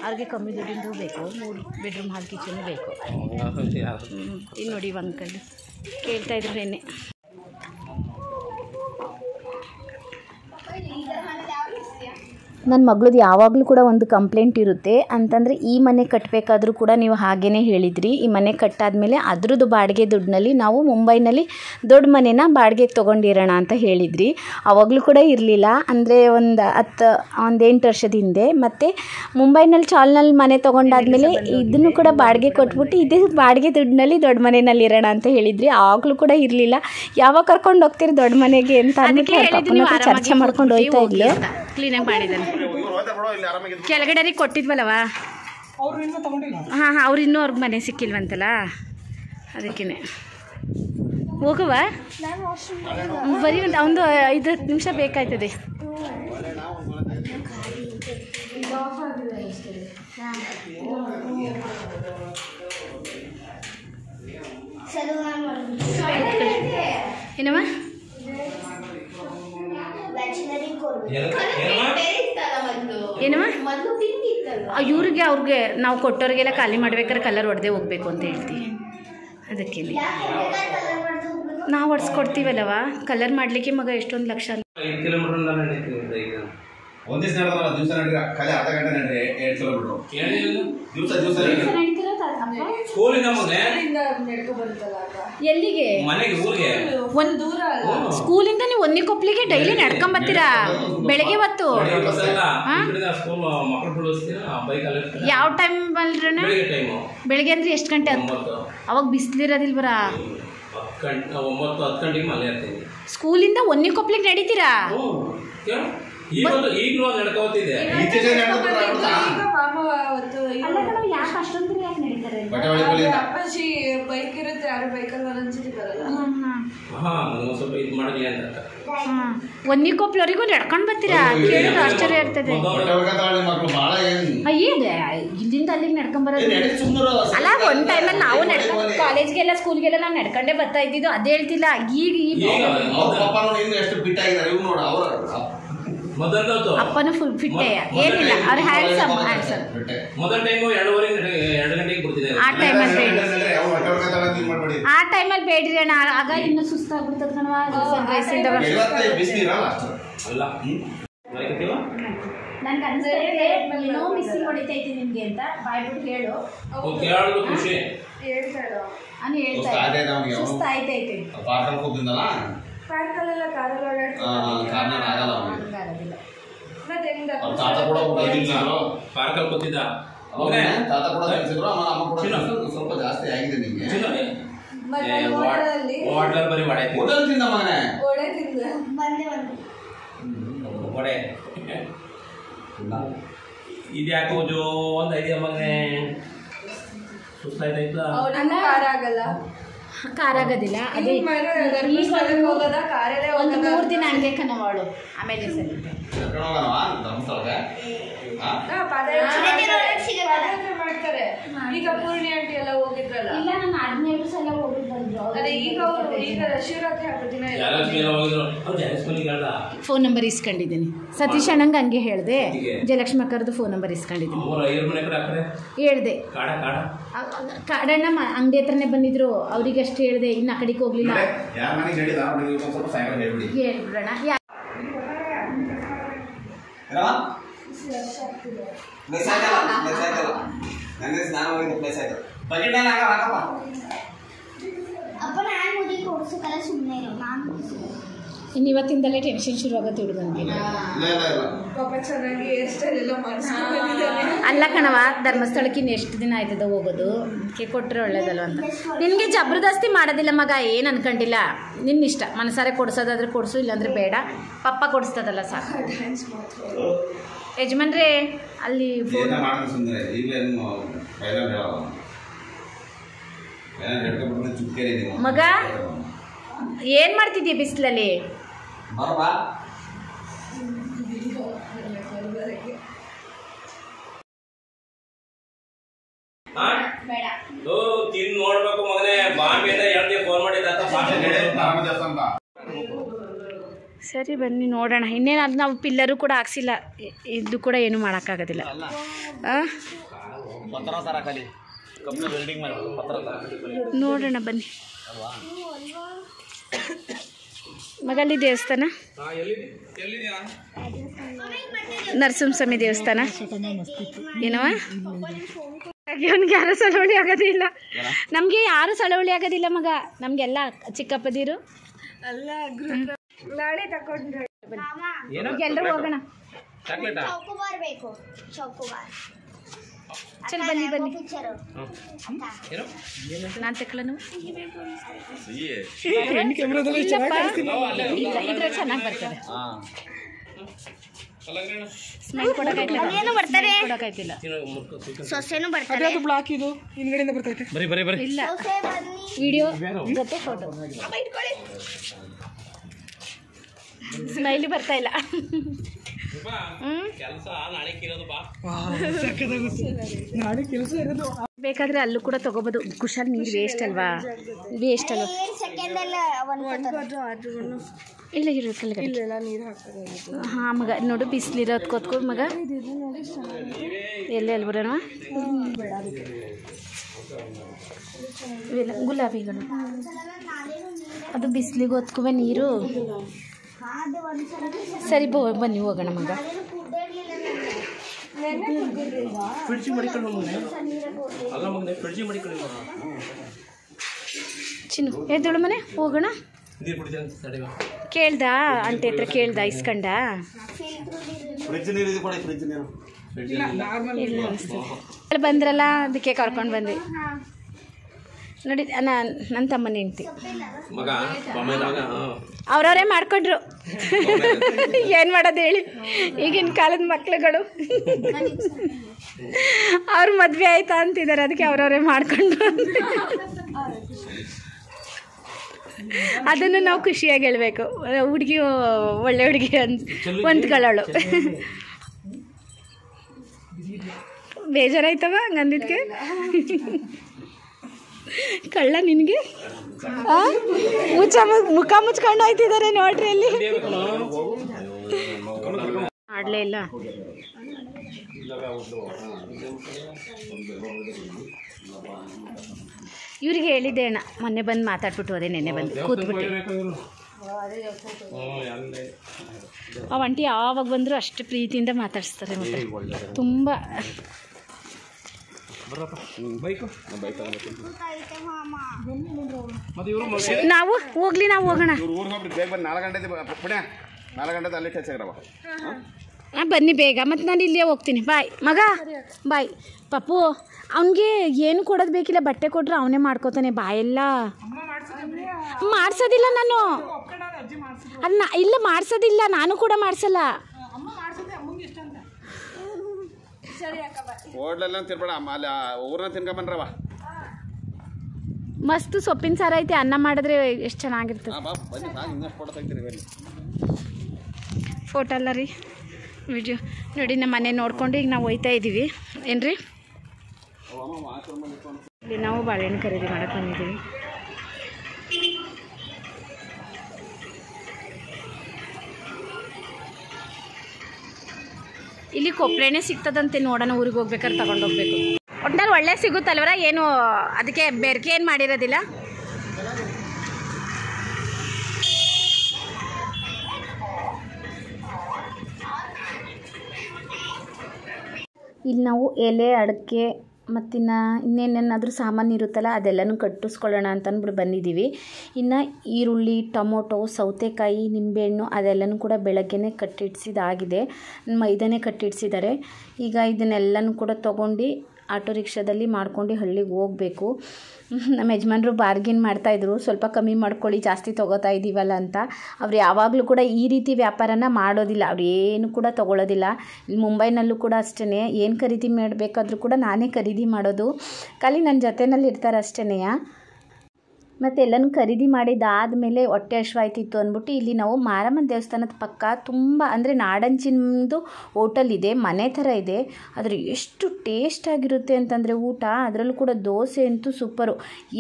ಅವ್ರಿಗೆ ಕಮ್ಮಿ ದುಡ್ಡಿಂದು ಬೇಕು ಮೂರು ಬೆಡ್ರೂಮ್ ಹಾಲ್ ಕಿಚನ್ ಬೇಕು. ಇಲ್ಲಿ ನೋಡಿ ಅಂಕಲ್ ಕೇಳ್ತಾ ಇದ್ರು ನೆನ್ನೆ ಮಗಳದ್ದು ಯಾವಾಗಲೂ ಕೂಡ ಒಂದು ಕಂಪ್ಲೇಂಟ್ ಇರುತ್ತೆ. ಅಂತಂದರೆ ಈ ಮನೆ ಕಟ್ಟಬೇಕಾದ್ರೂ ಕೂಡ ನೀವು ಹಾಗೇ ಹೇಳಿದ್ರಿ. ಈ ಮನೆ ಕಟ್ಟಾದಮೇಲೆ ಅದ್ರದ್ದು ಬಾಡಿಗೆ ದುಡ್ಡಿನಲ್ಲಿ ನಾವು ಮುಂಬೈನಲ್ಲಿ ದೊಡ್ಡ ಮನೆನ ಬಾಡಿಗೆಗೆ ತೊಗೊಂಡಿರೋಣ ಅಂತ ಹೇಳಿದ್ರಿ. ಅವಾಗಲೂ ಕೂಡ ಇರಲಿಲ್ಲ. ಅಂದರೆ ಒಂದು ಹತ್ತು ಒಂದು ಎಂಟು ವರ್ಷದ ಹಿಂದೆ. ಮತ್ತು ಮುಂಬೈನಲ್ಲಿ ಚಾಲ್ನಲ್ಲಿ ಮನೆ ತೊಗೊಂಡಾದ್ಮೇಲೆ ಇದನ್ನು ಕೂಡ ಬಾಡಿಗೆ ಕೊಟ್ಬಿಟ್ಟು ಇದೇ ಬಾಡಿಗೆ ದುಡ್ಡಿನಲ್ಲಿ ದೊಡ್ಡ ಮನೆಯಲ್ಲಿ ಇರೋಣ ಅಂತ ಹೇಳಿದ್ರಿ. ಆವಾಗಲೂ ಕೂಡ ಇರಲಿಲ್ಲ. ಯಾವಾಗ ಕರ್ಕೊಂಡು ಹೋಗ್ತೀರಿ ದೊಡ್ಡ ಮನೆಗೆ ಅಂತ ಅಂದ್ಬಿಟ್ಟು ಚರ್ಚೆ ಮಾಡ್ಕೊಂಡು ಹೋಯ್ತಾ ಇದ್ಲು. ಕ್ಲೀನಾಗಿ ಮಾಡಿದ್ದಾನೆ. ಕೆಳಗಡೆ ಕೊಟ್ಟಿದ್ವಲ್ಲವ? ಅವ್ರು ಇನ್ನೂ ತಗೊಂಡಿಲ್ಲ. ಹಾಂ ಹಾಂ ಅವ್ರು ಇನ್ನೂ ಅವ್ರಿಗೆ ಮನೆ ಸಿಕ್ಕಿಲ್ವಂತಲ್ಲ? ಅದಕ್ಕೇನೆ. ಹೋಗುವ ಬರೀ ಒಂದು ಒಂದು ಐದು ಹತ್ತು ನಿಮಿಷ ಬೇಕಾಯ್ತದೆ. ಏನಮ್ಮ ಆ, ಇವ್ರಿಗೆ ಅವ್ರಿಗೆ ನಾವು ಕೊಟ್ಟವ್ರಿಗೆಲ್ಲ ಖಾಲಿ ಮಾಡ್ಬೇಕಾದ್ರೆ ಕಲರ್ ಹೊಡೆದೇ ಹೋಗ್ಬೇಕು ಅಂತ ಹೇಳ್ತೀವಿ. ಅದಕ್ಕೆ ನಾವು ಹೊಡ್ಸ್ಕೊಡ್ತೀವಲ್ಲವ ಕಲರ್ ಮಾಡಲಿಕ್ಕೆ ಮಗ ಎಷ್ಟೊಂದು ಲಕ್ಷ ಒಂದಿವ್ಸ ದಿವಸ ನಡೀರಿ ಖಾಲಿ ಅರ್ಧ ಗಂಟೆ ನಡೀರಿ ಎರಡು ಕಿಲೋಮೀಟ್ರು ದಿವಸ ದಿವಸ ನಡೀರಿ ಸ್ಕೂಲಿಂದ ಎಲ್ಲಿಗೆ? ಮನೆಗೆ ಊರಿಗೆ? ಒಂದು ದೂರ ಸ್ಕೂಲಿಂದ ನೀವು ಒಂದಿಕೊಪ್ಲಿಗೆ ಡೈಲಿ ನಡ್ಕೊಂಬತ್ತೀರಾ? ಬೆಳಗ್ಗೆ ಹೊತ್ತು ಬೆಳಿಗ್ಗೆ ಬೈಕಲ್ಲಿ ಯಾವ ಟೈಮ್ ಬಲ್ರಣ ಬೆಳಿಗ್ಗೆ ಅಂದ್ರೆ ಎಷ್ಟು ಗಂಟೆ ಹತ್ತು? ಒಂಬತ್ತು. ಅವಾಗ ಬಿಸಿಲಿರೋದಿಲ್ ಬರ ಸ್ಕೂಲಿಂದ ಒನ್ನಿ ಒಂಬತ್ತು ಹತ್ತು ಗಂಟೆಗೆ ಮನೆ ಇರ್ತೀನಿ ಸ್ಕೂಲಿಂದ ಒಂದಿಕೊಪ್ಲಿಗೆ ನಡೀತೀರಾ? ಈಗಲೂ ಈಗಲೂ ಅಪ್ಪಾಜಿ ಬೈಕ್ ಇರುತ್ತೆ ಯಾರು ಬೈಕಲ್ಲಿ ಒಂದೊಂದ್ಸತಿ ಬರಲ್ಲ. ಹಾ ಸ್ವಲ್ಪ ಇದು ಮಾಡಲಿ ಅಂತ. ಒಂದಿಕೊಪ್ಲವರೆಗೂ ನಡ್ಕೊಂಡು ಬರ್ತೀರಾ? ಕೇಳಿದ್ರೆ ಆಶ್ಚರ್ಯ ಇರ್ತದೆ ಮಕ್ಕಳು ಭಾಳ ಏನು? ಅಯ್ಯೇ ಇಲ್ಲಿಂದ ಅಲ್ಲಿಗೆ ನಡ್ಕೊಂಡ್ ಬರೋದು ಅಲ್ಲ ಒಂದ್ ಟೈಮಲ್ಲಿ ನಾವು ನಡ್ಕೊಂಡು ಕಾಲೇಜ್ಗೆಲ್ಲ ಸ್ಕೂಲ್ಗೆಲ್ಲ ನಾವು ನಡ್ಕೊಂಡೇ ಬರ್ತಾ ಇದ್ದಿದ್ದು ಅದೇ ಹೇಳ್ತಿಲ್ಲ. ಈಗ ಈಗ ಎಷ್ಟು ಇವ್ ನೋಡು ಅವ್ರ ಅಪ್ಪನೂ ಫುಲ್ ಫಿಟ್ ಏನಿಲ್ಲ ಅವ್ರು ಹ್ಯಾಂಡ್ಸಮ್ ಮೊದಲ ಟೈಮು ಎರಡೂವರೆ ಎರಡು ಗಂಟೆಗೆ ಬಿಡ್ತಿದ್ದೆ ಆ ಟೈಮಲ್ಲಿ ಬೇಡಿ ಅವ್ರು ಬಟ್ಟೆ ಒಳಗೆ ತಗೊಂಡು ಇದು ಮಾಡ್ಬೇಡಿ. ಆ ಟೈಮಲ್ಲಿ ಬೇಡ್ರಿ ಅಣ್ಣ. ಆಗ ಇನ್ನೂ ಸುಸ್ತಾಗ್ಬಿಡ್ತದ ಕಣವ ಇಂದ ಅಲ್ಲ ಏನೋ ಮಿಸ್ಸಿಂಗ್ ನಿಮ್ಗೆ ಅಂತ ಬಾಯ್ಬಿಟ್ಟು ಹೇಳು. ಖುಷಿ. ಹೇಳ್ತಾಳು. ನಾನು ಹೇಳ್ತಾ. ಸುಸ್ತಾಯ್ತೈತೆ ಪಾರ್ಕಲ್ಲಿ ಪಾರ್ಕಲ್ಲೆಲ್ಲ ಕಾರಲ್ಲಿ ಓಡಾಡ್ತಾರೆ ಕಾರ್ನಾಗ ಆಗಲ್ಲ ಅವನಿಗೆ. ಅವ್ರ ತಾತ ಕೂಡ ಊಟ ತಿನ್ಸಿದ್ರು ಪಾರ್ಕಲ್ಲಿ ಕೂತಿದ್ದ. ಅವ್ನೇ ತಾತ ಕೂಡ ತಿನ್ಸಿದ್ರು ಆಮೇಲೆ ಅಮ್ಮ ಕೂಡ ಚಿನ್ನ. ಸ್ವಲ್ಪ ಜಾಸ್ತಿ ಆಗಿದೆ ಬರೀ ವಡೆ. ಹೋಟೆಲ್ ತಿಂದ ಮಗನೇ? ಒಡೆ ತಿಂದ? ವಡೆ. ಇದ್ಯಾಕೋ ಜೋ ಒಂದು ಐಡಿಯಾ ಮಗನೇ. ಸುಸ್ತಾಯ್ತಾಯ್ತಾ ಅವನಿಗೆ ಕಾರ ಆಗಲ್ಲ. ಖಾರ ಆಗೋದಿಲ್ಲ ಅದೇ ಈಗ ಒಂದು ಹೋಗೋದ? ಮೂರು ದಿನ ಹಂಗೆ ಕಣವಾಳು ಆಮೇಲೆ ಸರಿ. ಮಾಡ್ತಾರೆ. ಈಗ ಪೂರ್ಣಿ ಆಂಟಿ ಎಲ್ಲ ಹೋಗಿದ್ರಲ್ಲ? ಇಲ್ಲ ನಾನು ಹದಿನೇಳು ಸಲ ಹೋಗಿ ಬಂದ್ರು ಅದೇ ಈಗ ಅವರು ಈಗ ಶಿವರಾತ್ರಿ ಹಬ್ಬ ದಿನ ಫೋನ್ ನಂಬರ್ ಇಸ್ಕೊಂಡಿದ್ದೀನಿ. ಸತೀಶ್ ಅಣ್ಣಂಗೆ ಹಂಗೆ ಹೇಳಿದೆ. ಹೀಗೆ? ಜಯಲಕ್ಷ್ಮಿ ಅಕ್ಕರದ್ದು ಫೋನ್ ನಂಬರ್ ಇಸ್ಕೊಂಡಿದ್ದೀನಿ. ಹೇಳಿದೆ ಐಯರ್ ಕಡೆ ಆ ಕಡೆ? ಹೇಳ್ದೆ. ಕಾಡ ಕಾಡ. ಕಾಡಣ್ಣ ಅಂಗಡಿ ಹತ್ರನೇ ಬಂದಿದ್ರು. ಅವ್ರಿಗೆ ಅಷ್ಟು ಹೇಳಿದೆ ಇನ್ನು ಆ ಕಡೆಗೆ ಹೋಗ್ಲಿಲ್ಲ. ಹೇಳ್ಬಿಡೋಣ. ಮೆಸೇಜ್ ಏನವ್ವ? ನನಗೆ ಸ್ನಾನ ಹೋಗಿದ್ದು ಪ್ಲೇಸ್ ಆಯ್ತು. ಬಕೆಟ್ ಏನಾಗ ಹಾಕ ಹಾಕಪ್ಪ. ಅಪ್ಪ ನಾನು ಮುದಿ ಕೊಡ್ಸಕ್ಕಲ್ಲ ಸುಮ್ಮನೆ ಇರು ನಾನು ಇನ್ನು ಇವತ್ತಿಂದಲೇ ಟೆನ್ಷನ್ ಶುರು ಆಗುತ್ತೆ ಹುಡುಗನಿಗೆ ಇಲ್ಲ ಇಲ್ಲ ಇಲ್ಲ. ಚೆನ್ನಾಗಿ ಹೇರ್ ಸ್ಟೈಲ್ ಎಲ್ಲ ಮಾಡಿಸ್ಕೊಂಡು ಬಂದಿದ್ದಾನೆ. ಅಲ್ಲ ಕಣವ ಧರ್ಮಸ್ಥಳಕ್ಕೆ ಇನ್ನು ಎಷ್ಟು ದಿನ ಆಯ್ತದ ಹೋಗೋದು? ಅದಕ್ಕೆ ಕೊಟ್ಟರೆ ಒಳ್ಳೇದಲ್ವ ಅಂತ. ನಿನಗೆ ಜಬರ್ದಸ್ತಿ ಮಾಡೋದಿಲ್ಲ ಮಗ ಏನು ಅನ್ಕೊಂಡಿಲ್ಲ? ನಿನ್ನ ಇಷ್ಟ ಮನಸಾರೆ ಕೊಡ್ಸೋದಾದ್ರೆ ಕೊಡಿಸು ಇಲ್ಲಾಂದ್ರೆ ಬೇಡ. ಪಪ್ಪ ಕೊಡಿಸ್ತದಲ್ಲ ಸಾಕು. ಯಜಮಾನ್ರೇ ಅಲ್ಲಿ ಫೋನ್ ಮಗ? ಏನು ಮಾಡ್ತಿದ್ದೀಯ ಬಿಸಿಲಲ್ಲಿ ಬರಬಾ ಹಾ ಓ ತಿಂದು ನೋಡ್ಬೇಕು ಮಗನೇ ಬಾಂಬೆಯಿಂದ ಹೇಳ್ತೀವಿ ಫೋನ್ ಮಾಡಿ ತಾತ ಭಾಷೆ ಕೇಳಿದ್ರು. ಸರಿ ಬನ್ನಿ ನೋಡೋಣ. ಇನ್ನೇನು ಅದು ನಾವು ಪಿಲ್ಲರು ಕೂಡ ಹಾಕ್ಸಿಲ್ಲ. ಇದು ಕೂಡ ಏನು ಮಾಡೋಕ್ಕಾಗೋದಿಲ್ಲ? ನೋಡೋಣ ಬನ್ನಿ. ಮಗಲ್ಲಿ ದೇವಸ್ಥಾನ? ನರಸಿಂಹಸ್ವಾಮಿ ದೇವಸ್ಥಾನ. ಏನವ ಅವನಿಗೆ ಯಾರು ಸಳವಳಿ ಆಗೋದಿಲ್ಲ. ನಮಗೆ ಯಾರು ಸಳವಳಿ ಆಗೋದಿಲ್ಲ ಮಗ. ನಮಗೆಲ್ಲ ಚಿಕ್ಕಪ್ಪದಿರು. ಅಲ್ಲ ನಾಳೆ ಎಲ್ಲರೂ ಹೋಗೋಣ. ಚಾಕ್ಲೇಟಾ ಚೌಕೋಬಾರ್ ಬೇಕು. ಚೌಕೋಬಾರ್ ಚಲ್ ಬನ್ನಿ ಬನ್ನಿ. ನಾನು ಇದ್ರೆ ಚೆನ್ನಾಗಿ ಬರ್ತದೆ. ಏನು ಬರ್ತಾರೆ ಕೊಡೋಕ್ಕಾಯ್ತಿಲ್ಲ ಸೊಸೆನೂ ಬರ್ತಾರೆ ಅದು ಬ್ಲಾಕ್ ಇದು. ಹಿಂದ್ಗಡೆಯಿಂದ ಬರ್ತೈತೆ. ಬರೀ ಬರೀ ಬರೀ. ಇಲ್ಲ. ಸೊಸೆ ಬನ್ನಿ. ವಿಡಿಯೋ ಜೊತೆ ಫೋಟೋ ಸ್ಮೈಲಿ ಬರ್ತಾ ಇಲ್ಲ. ಹ್ಮ್? ಕೆಲಸ ನಾಳೆ ಕಿರೋದು ಬಾ. ನಾಳೆ ಕೆಲಸ ಇರೋದು ಬೇಕಾದ್ರೆ ಅಲ್ಲೂ ಕೂಡ ತಗೋಬೋದು. ಕುಶಾಲ್ ನೀರು ವೇಸ್ಟ್ ಅಲ್ವಾ? ವೇಸ್ಟ್ ಅಲ್ವಾ? ಇಲ್ಲ ಇರೋ ಕೆಳಗಡೆ. ಹಾಂ ಮಗ ನೋಡು ಬಿಸಿಲಿರೋದು ಕೊತ್ಕೋ ಮಗ. ಎಲ್ಲಿ ಬರೋಣ ಇವೆಲ್ಲ ಗುಲಾಬಿಗಳು. ಅದು ಬಿಸಿಲಿಗೆ ಹೊತ್ಕುವೆ ನೀರು. ಸರಿ ಬೋ ಬನ್ನಿ ಹೋಗೋಣ ಮಗ. ಚಿನ್ನು ಎದ್ದಳು ಮನೆ ಹೋಗೋಣ? ಕೇಳ್ದ? ಅಂತೆ ಹತ್ರ ಕೇಳ್ದ ಇಸ್ಕಂಡ? ಫ್ರಿಜ್ ನೀರು ಇದು ಫ್ರಿಜ್ ನೀರು. ಇಲ್ಲ. ಅನಿಸ್ತದೆ ಅಲ್ಲಿ ಬಂದ್ರಲ್ಲ ಅದಕ್ಕೆ ಕರ್ಕೊಂಡು ಬಂದೆ. ನೋಡಿ ನಾನು ನನ್ನ ತಮ್ಮನ ಹೆಂಡತಿ. ಅವ್ರವರೇ ಮಾಡ್ಕೊಂಡ್ರು. ಏನು ಮಾಡೋದು ಹೇಳಿ? ಈಗಿನ ಕಾಲದ ಮಕ್ಳುಗಳು. ಅವ್ರ ಮದುವೆ ಆಯ್ತಾ ಅಂತಿದ್ದಾರೆ ಅದಕ್ಕೆ ಅವ್ರವರೇ ಮಾಡ್ಕೊಂಡ್ರು ಅದನ್ನು ನಾವು ಖುಷಿಯಾಗಿ ಹೇಳ್ಬೇಕು. ಹುಡುಗಿ ಒಳ್ಳೆ ಹುಡುಗಿ ಅಂತ ಹೊಂದ್ಕೊಳ್ಳೋಳು ಬೇಜಾರಾಯ್ತವ ಹಂಗಂದಿದ್ಕೆ? ಕಳ್ಳ ನಿನಗೆ? ಮುಚ್ಚ ಮುಖ ಮುಚ್ಕೊಂಡು ಹೋಯ್ತಿದ್ದಾರೆ ನೋಡ್ರಿ ಅಲ್ಲಿ ಆಡ್ಲೇ ಇಲ್ಲ. ಇವ್ರಿಗೆ ಹೇಳಿದ್ದೆ ಅಣ್ಣ, ಮೊನ್ನೆ ಬಂದು ಮಾತಾಡ್ಬಿಟ್ಟು ಹೋದೆ, ನೆನ್ನೆ ಬಂದು ಕೂತ್ಬಿಟ್ಟು. ಆ ಒಂಟಿ ಯಾವಾಗ ಬಂದರೂ ಅಷ್ಟು ಪ್ರೀತಿಯಿಂದ ಮಾತಾಡಿಸ್ತಾರೆ ಮತ್ತೆ. ತುಂಬ ಬೈಕು ಬೈಕ್ ಮತ್ತೆ ಇವರು ನಾವು ಹೋಗ್ಲಿ ನಾವು ಹೋಗೋಣ. ಇವ್ರು ಊರಿಗೆ ಬೇಗ ಬಂದು ನಾಲ್ಕು ಗಂಟೆ ಪುಣ್ಯ. ನಾಲ್ಕು ಗಂಟೆ ಅಲ್ಲಿ ಟಚ್ ಆಗಿರವ ಆ, ಬನ್ನಿ ಬೇಗ. ಮತ್ತು ನಾನು ಇಲ್ಲೇ ಹೋಗ್ತೀನಿ. ಬಾಯ್. ಮಗ ಬಾಯ್. ಪಪ್ಪು ಅವನಿಗೆ ಏನು ಕೊಡೋದು ಬೇಕಿಲ್ಲ ಬಟ್ಟೆ ಕೊಟ್ರೆ ಅವನೇ ಮಾಡ್ಕೋತಾನೆ ಬಾಯೆಲ್ಲ. ಮಾಡ್ಸೋದಿಲ್ಲ ನಾನು. ಅದನ್ನ ಇಲ್ಲ ಮಾಡ್ಸೋದಿಲ್ಲ. ನಾನು ಕೂಡ ಮಾಡ್ಸಲ್ಲ ಅಮ್ಮ ಮಾಡ್ಸಿದ್ದೆ ಅಮ್ಮಂಗೆ ಇಷ್ಟ ಅಂತ ಅಲ್ಲಿ ಊರನ್ನ ತಿನ್ಕೊಂಬನ್ರವ ಮಸ್ತ್ ಸೊಪ್ಪಿನ ಸಾರು ಐತೆ ಅನ್ನ ಮಾಡಿದ್ರೆ ಎಷ್ಟು ಚೆನ್ನಾಗಿರ್ತದೆ. ಹಾಂ ಬಾ ಬನ್ನಿ ಸಾಕು. ಇನ್ನಷ್ಟು ಫೋಟೋ ಅಲ್ಲ ರೀ. ವಿಡಿಯೋ ನೋಡಿ ನಮ್ಮ ಮನೆ ನೋಡ್ಕೊಂಡು ಈಗ ನಾವು ಹೋಯ್ತಾ ಇದ್ದೀವಿ ಏನ್ರಿ? ಇಲ್ಲಿ ನಾವು ಬಾಳೆಹಣ್ಣು ಖರೀದಿ ಮಾಡಕ್ಕೆ ಬಂದಿದ್ದೀವಿ. ಇಲ್ಲಿ ಕೊಬ್ಬರೆಣ್ಣೆ ಸಿಗ್ತದಂತೆ ನೋಡೋಣ, ಊರಿಗೆ ಹೋಗ್ಬೇಕಾದ್ರೆ ತಗೊಂಡು ಹೋಗ್ಬೇಕು. ಒಟ್ನಲ್ಲಿ ಒಳ್ಳೆ ಸಿಗುತ್ತಲ್ವರ? ಏನು, ಅದಕ್ಕೆ ಬೆರಕೆ ಏನು ಮಾಡಿರೋದಿಲ್ಲ? ಇಲ್ಲಿ ನಾವು ಎಲೆ, ಅಡಿಕೆ ಮತ್ತಿನ್ನ ಇನ್ನೇನೇನಾದರೂ ಸಾಮಾನು ಇರುತ್ತಲ್ಲ, ಅದೆಲ್ಲನೂ ಕಟ್ಟಿಸ್ಕೊಳ್ಳೋಣ ಅಂತ ಅಂದ್ಬಿಟ್ಟು ಬಂದಿದ್ದೀವಿ ಇನ್ನು ಈರುಳ್ಳಿ, ಟೊಮೊಟೊ, ಸೌತೆಕಾಯಿ, ನಿಂಬೆಹಣ್ಣು ಅದೆಲ್ಲನೂ ಕೂಡ ಬೆಳಗ್ಗೆನೇ ಕಟ್ಟಿಡ್ಸಿದಾಗಿದೆ ಮೈದಾನೆ ಕಟ್ಟಿಡ್ಸಿದ್ದಾರೆ ಈಗ ಇದನ್ನೆಲ್ಲನೂ ಕೂಡ ತೊಗೊಂಡು ಆಟೋ ರಿಕ್ಷಾದಲ್ಲಿ ಮಾಡ್ಕೊಂಡು ಹಳ್ಳಿಗೆ ಹೋಗಬೇಕು. ನಮ್ಮ ಯಜಮಾನ್ರು ಬಾರ್ಗಿನ್ ಮಾಡ್ತಾಯಿದ್ರು ಸ್ವಲ್ಪ ಕಮ್ಮಿ ಮಾಡ್ಕೊಳ್ಳಿ, ಜಾಸ್ತಿ ತೊಗೋತಾ ಇದ್ದೀವಲ್ಲ ಅಂತ. ಅವ್ರು ಯಾವಾಗಲೂ ಕೂಡ ಈ ರೀತಿ ವ್ಯಾಪಾರನ ಮಾಡೋದಿಲ್ಲ. ಅವ್ರು ಏನು ಕೂಡ ತೊಗೊಳೋದಿಲ್ಲ. ಇಲ್ಲಿ ಮುಂಬೈನಲ್ಲೂ ಕೂಡ ಅಷ್ಟೇ ಏನು ಖರೀದಿ ಮಾಡಬೇಕಾದ್ರೂ ಕೂಡ ನಾನೇ ಖರೀದಿ ಮಾಡೋದು. ಖಾಲಿ ನನ್ನ ಜೊತೆನಲ್ಲಿ ಇರ್ತಾರೆ ಅಷ್ಟೇ ಮತ್ತು ಎಲ್ಲನೂ ಖರೀದಿ ಮಾಡಿದಾದಮೇಲೆ ಹೊಟ್ಟೆ ಹಶ್ವಾಯ್ತಿತ್ತು ಅಂದ್ಬಿಟ್ಟು ಇಲ್ಲಿ ನಾವು ಮಾರಮ್ಮನ ದೇವಸ್ಥಾನದ ಪಕ್ಕ ತುಂಬ ಅಂದರೆ ನಾಡಂಚಿನದು ಹೋಟೆಲ್ ಇದೆ, ಮನೆ ಥರ ಇದೆ. ಆದರೆ ಎಷ್ಟು ಟೇಸ್ಟ್ ಆಗಿರುತ್ತೆ ಅಂತಂದರೆ ಊಟ, ಅದರಲ್ಲೂ ಕೂಡ ದೋಸೆ ಅಂತೂ ಸೂಪರು.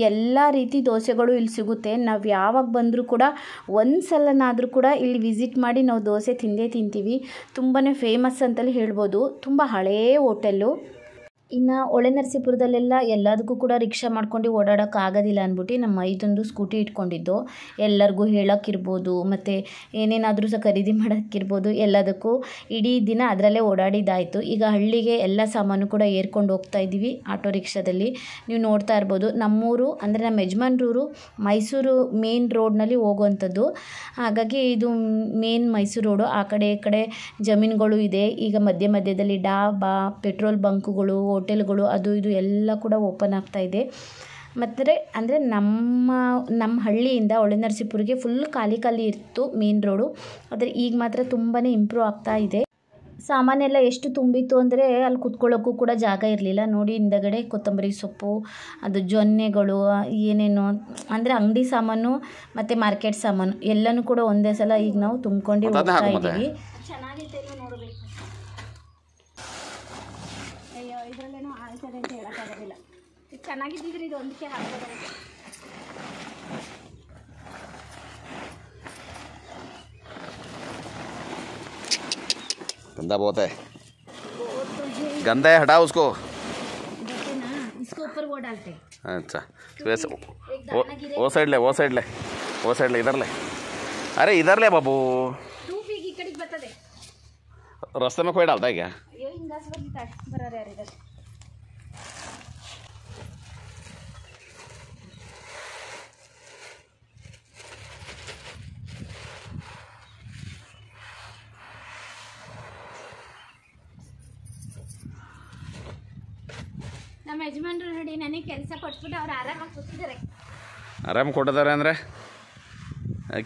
ಎಲ್ಲ ರೀತಿ ದೋಸೆಗಳು ಇಲ್ಲಿ ಸಿಗುತ್ತೆ. ನಾವು ಯಾವಾಗ ಬಂದರೂ ಕೂಡ ಒಂದು ಸಲನಾದರೂ ಕೂಡ ಇಲ್ಲಿ ವಿಸಿಟ್ ಮಾಡಿ ನಾವು ದೋಸೆ ತಿಂದೇ ತಿಂತೀವಿ. ತುಂಬಾ ಫೇಮಸ್ ಅಂತಲೇ ಹೇಳ್ಬೋದು. ತುಂಬ ಹಳೇ ಹೋಟೆಲ್ಲು. ಇನ್ನು ಒಳೆ ನರಸೀಪುರದಲ್ಲೆಲ್ಲ ಎಲ್ಲದಕ್ಕೂ ಕೂಡ ರಿಕ್ಷಾ ಮಾಡ್ಕೊಂಡು ಓಡಾಡೋಕೆ ಆಗೋದಿಲ್ಲ ಅಂದ್ಬಿಟ್ಟು ನಮ್ಮ ಐದೊಂದು ಸ್ಕೂಟಿ ಇಟ್ಕೊಂಡಿದ್ದು. ಎಲ್ಲರಿಗೂ ಹೇಳೋಕ್ಕಿರ್ಬೋದು, ಮತ್ತು ಏನೇನಾದರೂ ಸಹ ಖರೀದಿ ಮಾಡೋಕ್ಕಿರ್ಬೋದು, ಎಲ್ಲದಕ್ಕೂ ಇಡೀ ದಿನ ಅದರಲ್ಲೇ ಓಡಾಡಿದ್ದಾಯಿತು. ಈಗ ಹಳ್ಳಿಗೆ ಎಲ್ಲ ಸಾಮಾನು ಕೂಡ ಏರ್ಕೊಂಡು ಹೋಗ್ತಾ ಇದ್ದೀವಿ ಆಟೋ ರಿಕ್ಷಾದಲ್ಲಿ. ನೀವು ನೋಡ್ತಾ ಇರ್ಬೋದು, ನಮ್ಮೂರು ಅಂದರೆ ನಮ್ಮ ಯಜಮಾನ್ರೂರು ಮೈಸೂರು ಮೇನ್ ರೋಡ್ನಲ್ಲಿ ಹೋಗುವಂಥದ್ದು. ಹಾಗಾಗಿ ಇದು ಮೇನ್ ಮೈಸೂರು ರೋಡು. ಆ ಕಡೆ ಈ ಕಡೆ ಜಮೀನುಗಳು ಇದೆ. ಈಗ ಮಧ್ಯ ಮಧ್ಯದಲ್ಲಿ ಡಾಬಾ, ಪೆಟ್ರೋಲ್ ಬಂಕ್ಗಳು ಹೋಟೆಲ್ಗಳು ಅದು ಇದು ಎಲ್ಲ ಕೂಡ ಓಪನ್ ಆಗ್ತಾ ಇದೆ. ಮತ್ತೆ ಅಂದರೆ ನಮ್ಮ ನಮ್ಮ ಹಳ್ಳಿಯಿಂದ ಒಳನರಸೀಪುರಿಗೆ ಫುಲ್ ಖಾಲಿ ಖಾಲಿ ಇತ್ತು ಮೇನ್ ರೋಡು ಆದರೆ ಈಗ ಮಾತ್ರ ತುಂಬಾ ಇಂಪ್ರೂವ್ ಆಗ್ತಾ ಇದೆ. ಸಾಮಾನೆಲ್ಲ ಎಷ್ಟು ತುಂಬಿತ್ತು ಅಂದರೆ ಅಲ್ಲಿ ಕುತ್ಕೊಳ್ಳೋಕ್ಕೂ ಕೂಡ ಜಾಗ ಇರಲಿಲ್ಲ. ನೋಡಿ ಹಿಂದಗಡೆ ಕೊತ್ತಂಬರಿ ಸೊಪ್ಪು ಅದು ಜೊನ್ನೆಗಳು ಏನೇನು. ಅಂದರೆ ಅಂಗಡಿ ಸಾಮಾನು ಮತ್ತು ಮಾರ್ಕೆಟ್ ಸಾಮಾನು ಎಲ್ಲನೂ ಕೂಡ ಒಂದೇ ಸಲ ಈಗ ನಾವು ತುಂಬ್ಕೊಂಡು ಹೋಗ್ತಾ ಇದ್ದೀವಿ ಚೆನ್ನಾಗಿತ್ತು ನೋಡಬೇಕು. ಇದರಲ್ಲೇನೋ ಆಯ್ತದೆ ಅಂತ ಹೇಳೋಕ್ಕಾಗೋದಿಲ್ಲ ಇದು ಚೆನ್ನಾಗಿದ್ದಿದ್ರೆ ಇದು ಒಂದಕ್ಕೆ ಹಾಕ್ಬೋದಾಗಿತ್ತು गंदा बहुत है गंदा है हटाओ उसको ना इसके ऊपर वो डालते हैं अच्छा तो वैसे वो वो साइड ले वो साइड ले वो साइड ले इधर ले अरे इधर ले बाबू ಬರ್ತಾರೆ ಬರೋರು ಯಾರಿದ್ದಾರೆ ನಮ್ಮ ಯಜಮಾನ್ರು ನೋಡಿ ನನಗೆ ಕೆಲಸ ಕೊಟ್ಬಿಟ್ಟು ಅವ್ರು ಆರಾಮಾಗಿ ಕೂತಿದ್ದಾರೆ. ಆರಾಮ್ ಕೊಟ್ಟಿದ್ದಾರೆ ಅಂದರೆ?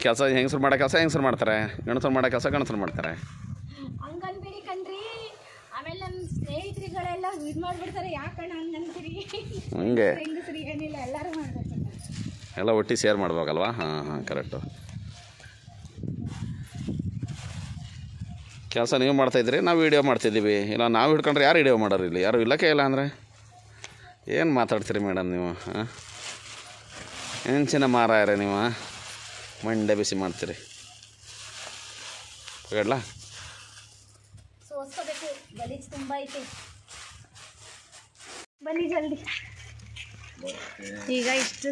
ಕೆಲಸ ಹೆಂಗಸರು ಮಾಡೋ ಕೆಲಸ ಹೆಂಗಸರು ಮಾಡ್ತಾರೆ? ಗಣಸರು ಮಾಡೋ ಕೆಲಸ ಗಣಸರು ಮಾಡ್ತಾರೆ ಹಂಗನ್ಬೇಡಿ ಕಣ್ರಿ ಆಮೇಲೆ ನಮ್ಮ ಸ್ನೇಹಿತರುಗಳೆಲ್ಲ ಇದು ಮಾಡ್ಬಿಡ್ತಾರೆ ಯಾಕಣ್ಣ ಹಂಗಂತೀರಿ ಹಂಗೆ. ಎಲ್ಲ ಒಟ್ಟಿ ಶೇರ್ ಮಾಡ್ಬೇಕಲ್ವಾ? ಹಾಂ ಹಾಂ ಕರೆಕ್ಟು ಕೆಲಸ ನೀವು ಮಾಡ್ತಾಯಿದ್ರಿ ನಾವು ವೀಡಿಯೋ ಮಾಡ್ತಿದ್ದೀವಿ. ಇಲ್ಲ ನಾವು ಹಿಡ್ಕೊಂಡ್ರೆ ಯಾರು ವೀಡಿಯೋ ಮಾಡೋರು ಇಲ್ಲಿ? ಯಾರು ಇಲ್ಲಕ್ಕೆ ಇಲ್ಲ ಅಂದರೆ? ಏನು ಮಾತಾಡ್ತೀರಿ ಮೇಡಮ್ ನೀವು ಹಾಂ? ಹೆಂಚಿನ ಮಾರಾಯರ ನೀವು ಮಂಡೆ ಬಿಸಿ ಮಾಡ್ತೀರಿ. ಹೇಳಲ್ಲ ಸೋಸ್ಕೋಬೇಕು ಗಲೀಜು ತುಂಬ ಐತೆ. ಬನ್ನಿ ಜಲ್ದಿ. ಈಗ ಇಷ್ಟು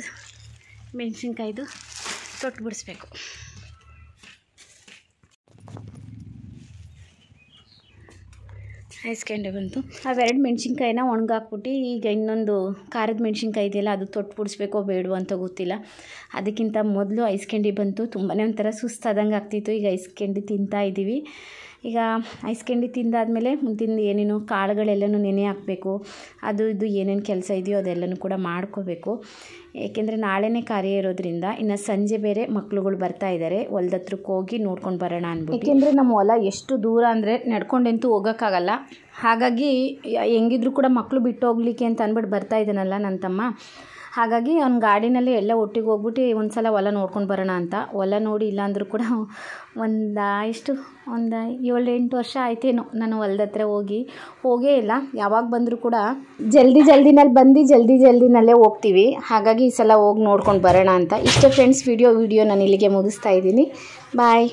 ಮೆಣಸಿನ್ಕಾಯ್ದು ತೊಟ್ಟು ಬಿಡಿಸ್ಬೇಕು. ಹಾಯಿಸ್ಕೊಂಡೆ ಬಂತು. ಅವೆರಡು ಮೆಣಸಿನ್ಕಾಯಿನ ಒಣಗಾಕ್ಬಿಟ್ಟು ಈಗ ಇನ್ನೊಂದು ಖಾರದ ಮೆಣಸಿನ್ಕಾಯಿ ಇದೆಯಲ್ಲ, ಅದು ತೊಟ್ಟು ಬಿಡಿಸ್ಬೇಕೋ ಬೇಡವೋ ಅಂತ ಗೊತ್ತಿಲ್ಲ. ಅದಕ್ಕಿಂತ ಮೊದಲು ಐಸ್ಕೆಂಡಿ ಬಂತು. ತುಂಬಾ ಒಂಥರ ಸುಸ್ತಾದಂಗೆ ಆಗ್ತಿತ್ತು ಈಗ ಐಸ್ಕೆಂಡಿ ತಿಂತಾ ಇದ್ದೀವಿ ಈಗ ಐಸ್ ಕ್ಯಾಂಡಿ ತಿಂದಾದಮೇಲೆ ಮುಂದಿನ ಏನೇನು ಕಾಳುಗಳೆಲ್ಲನೂ ನೆನೆ ಹಾಕಬೇಕು. ಅದು ಇದು ಏನೇನು ಕೆಲಸ ಇದೆಯೋ ಅದೆಲ್ಲನೂ ಕೂಡ ಮಾಡ್ಕೋಬೇಕು. ಏಕೆಂದರೆ ನಾಳೆನೇ ಕಾರ್ಯ ಇರೋದ್ರಿಂದ ಇನ್ನು ಸಂಜೆ ಬೇರೆ ಮಕ್ಳುಗಳು ಬರ್ತಾ ಇದ್ದಾರೆ ಹೊಲ್ದ ಹತ್ರಕ್ಕೆ ಹೋಗಿ ನೋಡ್ಕೊಂಡು ಬರೋಣ ಅನ್ಬಿಟ್ಟು. ಏಕೆಂದರೆ ನಮ್ಮ ಹೊಲ ಎಷ್ಟು ದೂರ ಅಂದರೆ ನಡ್ಕೊಂಡಂತೂ ಹೋಗೋಕ್ಕಾಗಲ್ಲ. ಹಾಗಾಗಿ ಹೆಂಗಿದ್ರು ಕೂಡ ಮಕ್ಕಳು ಬಿಟ್ಟು ಹೋಗ್ಲಿಕ್ಕೆ ಅಂತ ಅಂದ್ಬಿಟ್ಟು ಬರ್ತಾ ಇದ್ದಾನಲ್ಲ ನನ್ನ ತಮ್ಮ. ಹಾಗಾಗಿ ಅವ್ನ ಗಾಡಿನಲ್ಲಿ ಎಲ್ಲ ಒಟ್ಟಿಗೆ ಹೋಗ್ಬಿಟ್ಟು ಒಂದು ಸಲ ಹೊಲ ನೋಡ್ಕೊಂಡು ಬರೋಣ ಅಂತ. ಹೊಲ ನೋಡಿ ಇಲ್ಲಾಂದರೂ ಕೂಡ ಒಂದು ಇಷ್ಟು ಒಂದು ಏಳು ಎಂಟು ವರ್ಷ ಆಯ್ತೇನೋ ನಾನು ಹೊಲ್ದ ಹತ್ರ ಹೋಗಿ. ಹೋಗೇ ಇಲ್ಲ. ಯಾವಾಗ ಬಂದರೂ ಕೂಡ ಜಲ್ದಿ ಜಲ್ದಿನಲ್ಲಿ ಬಂದು ಜಲ್ದಿ ಜಲ್ದಿನಲ್ಲೇ ಹೋಗ್ತೀವಿ. ಹಾಗಾಗಿ ಈ ಸಲ ಹೋಗಿ ನೋಡ್ಕೊಂಡು ಬರೋಣ ಅಂತ. ಇಷ್ಟು ಫ್ರೆಂಡ್ಸ್ ವಿಡಿಯೋ ವಿಡಿಯೋ ನಾನು ಇಲ್ಲಿಗೆ ಮುಗಿಸ್ತಾ ಇದ್ದೀನಿ. ಬಾಯ್